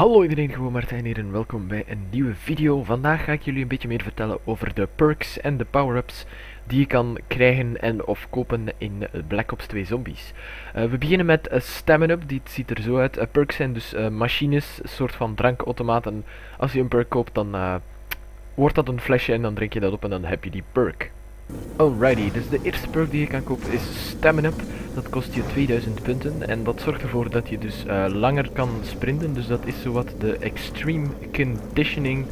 Hallo iedereen, gewoon Martijn hier en welkom bij een nieuwe video. Vandaag ga ik jullie een beetje meer vertellen over de perks en de power-ups die je kan krijgen en of kopen in Black Ops 2 Zombies. Uh, we beginnen met Stamina Up, die ziet er zo uit. Uh, perks zijn dus uh, machines, soort van drankautomaten. Als je een perk koopt dan wordt dat een flesje en dan drink je dat op en dan heb je die perk. Alrighty, dus de eerste perk die je kan kopen is Stamina Up. Dat kost je 2000 punten en dat zorgt ervoor dat je dus uh, langer kan sprinten. Dus dat is zowat de extreme conditioning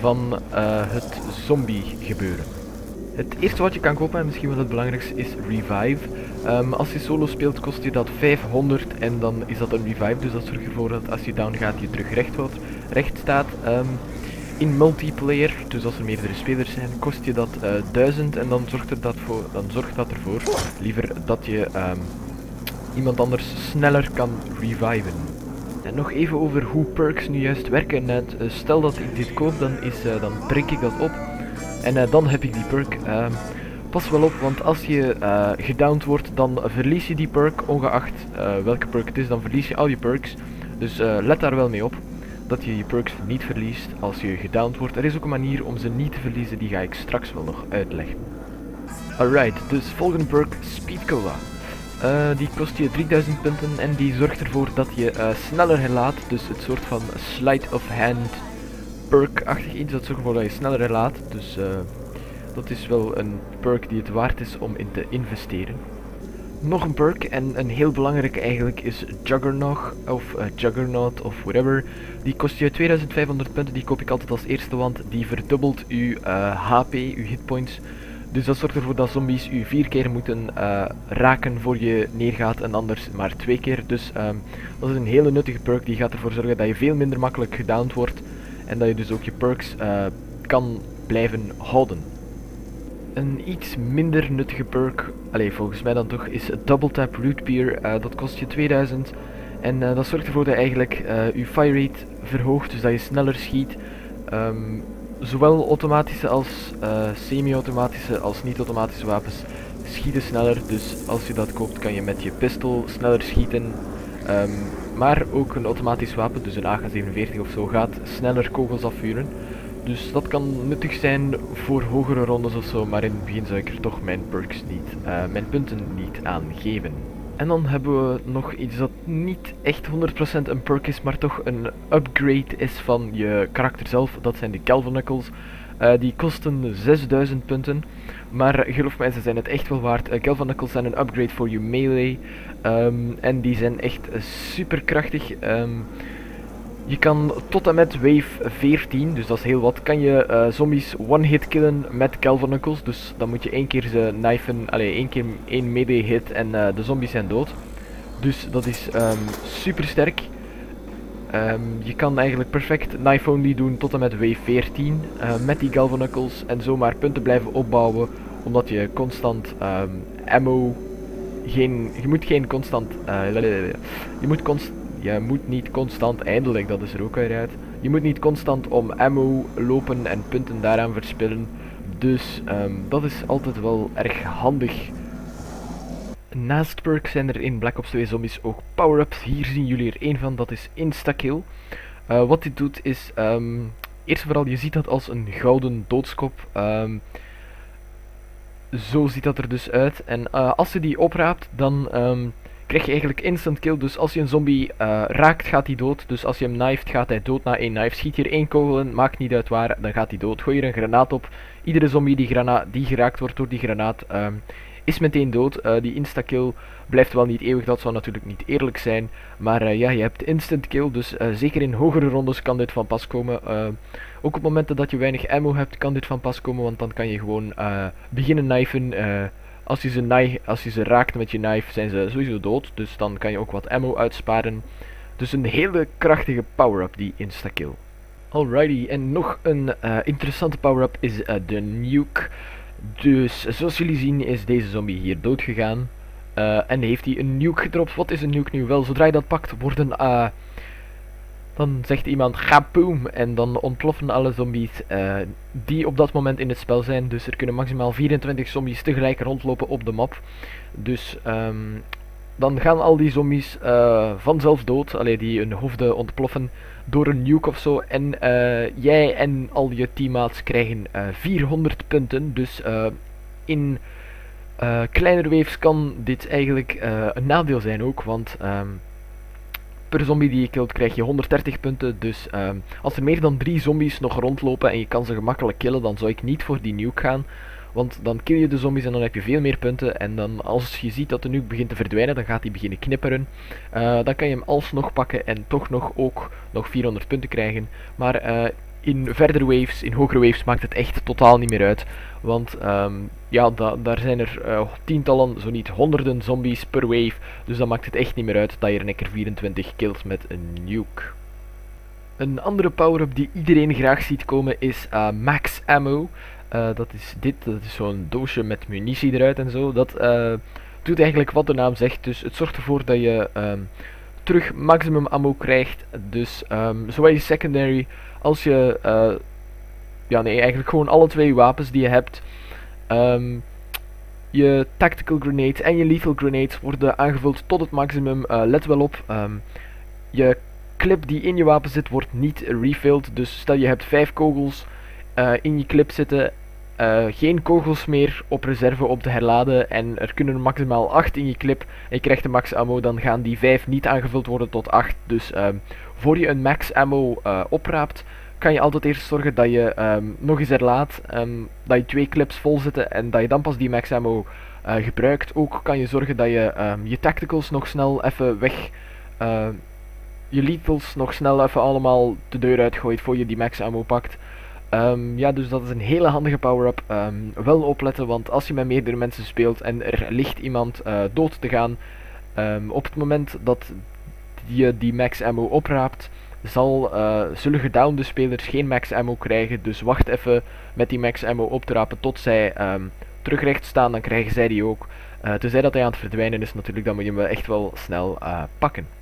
van uh, het zombie gebeuren. Het eerste wat je kan kopen, en misschien wel het belangrijkste, is Revive. Um, als je solo speelt kost je dat 500 en dan is dat een Revive. Dus dat zorgt ervoor dat als je down gaat je terug recht, wordt, recht staat. Um, in multiplayer, dus als er meerdere spelers zijn, kost je dat uh, eh, 1000 en dan zorgt, er dat voor, dan zorgt dat ervoor liever dat je um, iemand anders sneller kan reviven. En nog even over hoe perks nu juist werken. Net, uh, stel dat ik dit koop, dan, is, dan prik ik dat op en dan heb ik die perk. Ehm, pas wel op, want als je gedowned wordt, dan verlies je die perk, ongeacht welke perk het is, dan verlies je al je perks. Dus let daar wel mee op dat je je perks niet verliest als je gedowned wordt. Er is ook een manier om ze niet te verliezen, die ga ik straks wel nog uitleggen. Alright, dus volgende perk, Speed Cola. Uh, die kost je 3000 punten en die zorgt ervoor dat je uh, sneller herlaat. Dus het soort van slide of hand perk-achtig iets. Dat zorgt ervoor dat je sneller herlaat. Dus uh, dat is wel een perk die het waard is om in te investeren. Nog een perk en een heel belangrijke eigenlijk is Juggernaut of uh, Juggernaut of whatever. Die kost je 2500 punten, die koop ik altijd als eerste want die verdubbelt uw HP, eh, uw hitpoints. Dus dat zorgt ervoor dat zombies u vier keer moeten uh, raken voor je neergaat en anders maar twee keer. Dus um, dat is een hele nuttige perk die gaat ervoor zorgen dat je veel minder makkelijk gedowned wordt. En dat je dus ook je perks kan blijven houden. Een iets minder nuttige perk, alleen volgens mij dan toch, is Double Tap Root Beer. Uh, dat kost je 2000 en uh, dat zorgt ervoor dat je eigenlijk uh, je fire rate verhoogt, dus dat je sneller schiet. Um, zowel automatische als semi-automatische als niet-automatische wapens schieten sneller. Dus als je dat koopt kan je met je pistol sneller schieten. Um, maar ook een automatisch wapen, dus een AK-47 of zo, gaat sneller kogels afvuren. Dus dat kan nuttig zijn voor hogere rondes of zo, maar in het begin zou ik er toch mijn perks niet, uh, mijn punten niet aan geven. En dan hebben we nog iets dat niet echt 100% een perk is, maar toch een upgrade is van je karakter zelf. Dat zijn de Galvanicles. Uh, die kosten 6000 punten, maar geloof mij, ze zijn het echt wel waard. Uh, Galvanicles zijn een upgrade voor je melee um, en die zijn echt super krachtig. Um, je kan tot en met wave 14, dus dat is heel wat, kan je uh, zombies one-hit killen met Galvanicles. Dus dan moet je één keer ze knifen, alleen één keer één melee hit en uh, de zombies zijn dood. Dus dat is ehm, super sterk. Um, je kan eigenlijk perfect knife only doen tot en met wave 14 uh, eh, met die Galvanicles en zomaar punten blijven opbouwen. Omdat je constant um, ammo, geen, je moet geen constant, je moet constant je moet niet constant, eindelijk, dat is er ook uit. Je moet niet constant om ammo lopen en punten daaraan verspillen. Dus um, dat is altijd wel erg handig. Naast perks zijn er in Black Ops 2 Zombies ook power-ups. Hier zien jullie er één van, dat is Instakill. Uh, wat dit doet is, um, eerst en vooral, je ziet dat als een gouden doodskop. Um, zo ziet dat er dus uit. En uh, als je die opraapt, dan krijg je eigenlijk instant kill. Dus als je een zombie uh, raakt, gaat hij dood. Dus als je hem knifet, gaat hij dood na één knife. Schiet hier één kogel in, maakt niet uit waar, dan gaat hij dood. Gooi er een granaat op. Iedere zombie die, grana die geraakt wordt door die granaat, um, is meteen dood. Uh, die insta-kill blijft wel niet eeuwig, dat zou natuurlijk niet eerlijk zijn. Maar uh, ja, je hebt instant kill, dus zeker in hogere rondes kan dit van pas komen. ook op momenten dat je weinig ammo hebt, kan dit van pas komen, want dan kan je gewoon beginnen knifen als je, ze als je ze raakt met je knife zijn ze sowieso dood. Dus dan kan je ook wat ammo uitsparen. Dus een hele krachtige power-up die insta-kill. Alrighty, en nog een uh, interessante power-up is uh, de nuke. Dus zoals jullie zien is deze zombie hier dood gegaan. Uh, en heeft hij een nuke gedropt. Wat is een nuke nu? Wel, zodra je dat pakt worden dan zegt iemand ga boom en dan ontploffen alle zombies uh, die op dat moment in het spel zijn. Dus er kunnen maximaal 24 zombies tegelijk rondlopen op de map. Dus um, dan gaan al die zombies uh, vanzelf dood, alleen die hun hoofden ontploffen. door een nuke of zo. En jij en al je teammates krijgen 400 punten. Dus in kleinere waves kan dit eigenlijk een nadeel zijn ook. Want ehm, per zombie die je killt krijg je 130 punten. Dus um, als er meer dan 3 zombies nog rondlopen en je kan ze gemakkelijk killen, dan zou ik niet voor die nuke gaan. Want dan kill je de zombies en dan heb je veel meer punten. En dan als je ziet dat de nuke begint te verdwijnen, dan gaat hij beginnen knipperen. Uh, dan kan je hem alsnog pakken en toch nog ook nog 400 punten krijgen. Maar uh, in verdere waves, in hogere waves, maakt het echt totaal niet meer uit. Want um, ja, da daar zijn er uh, tientallen, zo niet honderden zombies per wave. Dus dan maakt het echt niet meer uit dat je een keer 24 kills met een nuke. Een andere power-up die iedereen graag ziet komen is uh, max ammo. Uh, dat is dit, dat is zo'n doosje met munitie eruit en zo. Dat doet eigenlijk wat de naam zegt. Dus het zorgt ervoor dat je um, terug maximum ammo krijgt. Dus um, zowel je secondary als je ja nee, eigenlijk gewoon alle twee wapens die je hebt. Um, je tactical grenades en je lethal grenades worden aangevuld tot het maximum. Uh, let wel op, um, je clip die in je wapen zit wordt niet refilled. Dus stel je hebt 5 kogels uh, in je clip zitten, uh, geen kogels meer op reserve op te herladen en er kunnen maximaal 8 in je clip en je krijgt de max ammo, dan gaan die 5 niet aangevuld worden tot 8. Dus um, voor je een max ammo opraapt, kan je altijd eerst zorgen dat je um, nog eens herlaat, um, dat je twee clips vol zitten en dat je dan pas die max ammo uh, gebruikt. Ook kan je zorgen dat je um, je tacticals nog snel even weg, uh, je lethals nog snel even allemaal de deur uitgooit voor je die max ammo pakt. ja, dus dat is een hele handige power-up. wel opletten, want als je met meerdere mensen speelt en er ligt iemand uh, dood te gaan, op het moment dat je die max ammo opraapt, zal, uh, zullen gedownde spelers geen max ammo krijgen. Dus wacht even met die max ammo op te rapen tot zij um, terugrecht staan. Dan krijgen zij die ook. Uh, tenzij dat hij aan het verdwijnen is natuurlijk, dan moet je hem echt wel snel uh, pakken.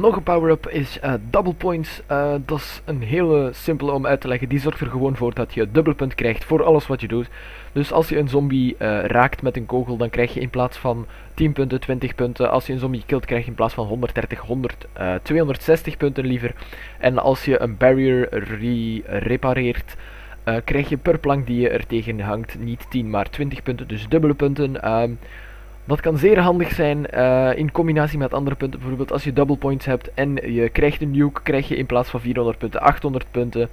Nog een power-up is uh, double points. Uh, dat is een hele simpele om uit te leggen. Die zorgt er gewoon voor dat je dubbele punt krijgt voor alles wat je doet. Dus als je een zombie uh, raakt met een kogel, dan krijg je in plaats van 10 punten 20 punten. Als je een zombie killt, krijg je in plaats van 130, 100, 260 punten liever. En als je een barrier re repareert, krijg je per plank die je er tegen hangt niet 10 maar 20 punten. Dus dubbele punten. Ehm, dat kan zeer handig zijn uh, in combinatie met andere punten. Bijvoorbeeld als je double points hebt en je krijgt een nuke, krijg je in plaats van 400 punten 800 punten.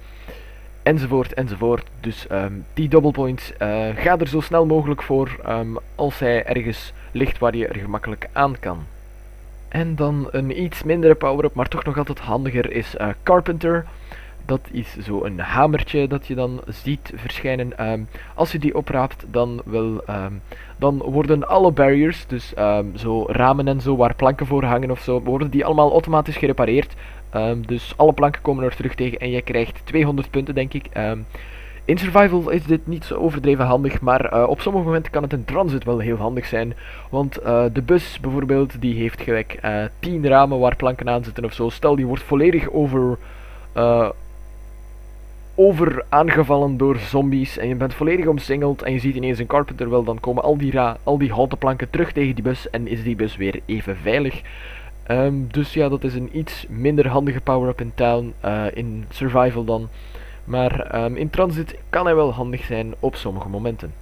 Enzovoort, enzovoort. Dus um, die double points, uh, ga er zo snel mogelijk voor um, als hij ergens ligt waar je er gemakkelijk aan kan. En dan een iets mindere power-up, maar toch nog altijd handiger, is uh, Carpenter. Dat is zo een hamertje dat je dan ziet verschijnen. Um, als je die opraapt, dan, wil, um, dan worden alle barriers, dus um, zo ramen en zo waar planken voor hangen of zo, worden die allemaal automatisch gerepareerd. dus alle planken komen er terug tegen en je krijgt 200 punten denk ik. in survival is dit niet zo overdreven handig, maar uh, op sommige momenten kan het in transit wel heel handig zijn. Want uh, de bus bijvoorbeeld, die heeft gelijk uh, eh, 10 ramen waar planken aan zitten of zo. Stel die wordt volledig over over aangevallen door zombies en je bent volledig omsingeld en je ziet ineens een carpenter wel, dan komen al die, ra al die houten planken terug tegen die bus en is die bus weer even veilig. Um, dus ja, dat is een iets minder handige power-up in town, uh, in survival dan. Maar um, in transit kan hij wel handig zijn op sommige momenten.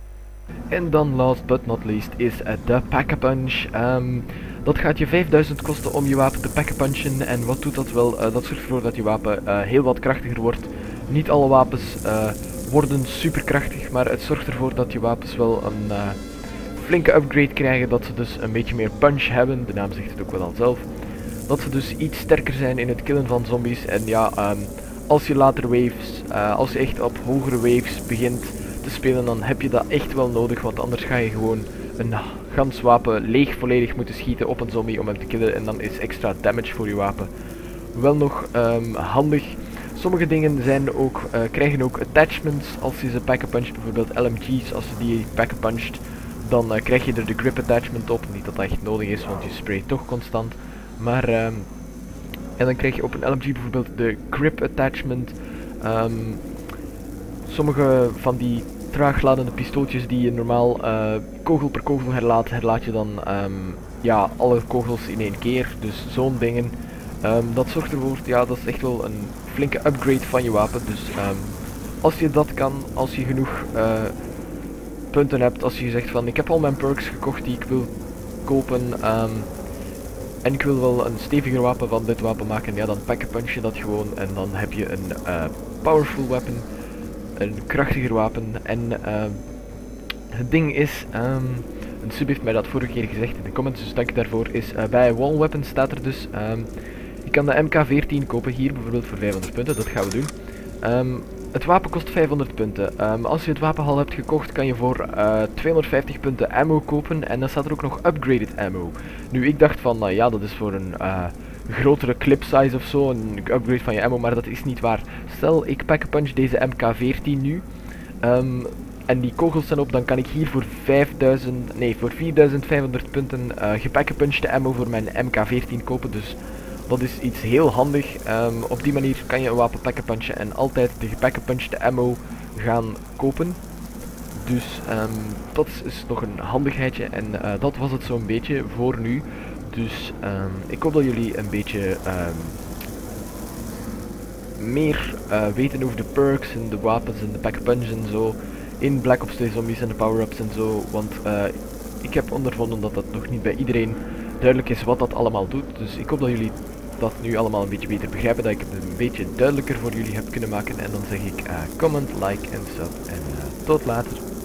En dan last but not least is de Pack-a-Punch. Um, dat gaat je 5000 kosten om je wapen te pack-a-punchen. En wat doet dat wel? Uh, dat zorgt ervoor dat je wapen uh, heel wat krachtiger wordt. Niet alle wapens uh, worden superkrachtig, maar het zorgt ervoor dat je wapens wel een uh, flinke upgrade krijgen. Dat ze dus een beetje meer punch hebben, de naam zegt het ook wel al zelf. Dat ze dus iets sterker zijn in het killen van zombies. En ja, um, als je later waves, uh, als je echt op hogere waves begint te spelen, dan heb je dat echt wel nodig. Want anders ga je gewoon een gans wapen leeg volledig moeten schieten op een zombie om hem te killen. En dan is extra damage voor je wapen wel nog um, handig. Sommige dingen zijn ook, uh, krijgen ook attachments als je ze pack-a-puncht, bijvoorbeeld LMG's, als je die pack-a-puncht, dan uh, krijg je er de grip attachment op. Niet dat dat echt nodig is, want je sprayt toch constant. Maar, um, en dan krijg je op een LMG bijvoorbeeld de grip attachment. Um, sommige van die traagladende pistooltjes die je normaal uh, kogel per kogel herlaat, herlaat je dan um, ja, alle kogels in één keer. Dus zo'n dingen Ehm, dat zorgt ervoor, ja, dat is echt wel een flinke upgrade van je wapen. Dus ehm, als je dat kan, als je genoeg eh, punten hebt, als je zegt van ik heb al mijn perks gekocht die ik wil kopen ehm, en ik wil wel een steviger wapen van dit wapen maken, ja dan pack punch je dat gewoon en dan heb je een uh, powerful weapon, een krachtiger wapen en het ding is, een sub heeft mij dat vorige keer gezegd in de comments, dus dank daarvoor, is uh, bij wall weapon staat er dus je kan de MK14 kopen hier bijvoorbeeld voor 500 punten, dat gaan we doen. Um, het wapen kost 500 punten. Um, als je het wapen al hebt gekocht kan je voor uh, eh, 250 punten ammo kopen en dan staat er ook nog upgraded ammo. Nu ik dacht van, uh, ja dat is voor een uh, grotere clip size of zo, een upgrade van je ammo, maar dat is niet waar. Stel ik pack punch deze MK14 nu. Um, en die kogels zijn op, dan kan ik hier voor 5000, nee voor 4500 punten uh, gepackepunchte ammo voor mijn MK14 kopen. Dus dat is iets heel handig. Um, op die manier kan je een wapen punchen en altijd de gepackepunchte ammo gaan kopen. Dus um, dat is nog een handigheidje en uh, dat was het zo'n beetje voor nu. Dus um, ik hoop dat jullie een beetje meer uh, weten over de perks en de wapens en de pack-punch en zo in Black Ops 2 Zombies en de power-ups en zo. Want uh, ik heb ondervonden dat dat nog niet bij iedereen duidelijk is wat dat allemaal doet. Dus ik hoop dat jullie dat nu allemaal een beetje beter begrijpen, dat ik het een beetje duidelijker voor jullie heb kunnen maken. En dan zeg ik uh, comment, like en sub en uh, tot later.